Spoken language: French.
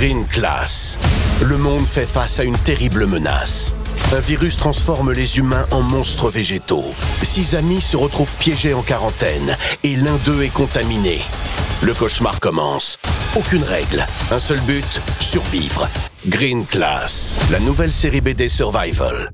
Green Class. Le monde fait face à une terrible menace. Un virus transforme les humains en monstres végétaux. Six amis se retrouvent piégés en quarantaine et l'un d'eux est contaminé. Le cauchemar commence. Aucune règle, un seul but, survivre. Green Class, la nouvelle série BD Survival.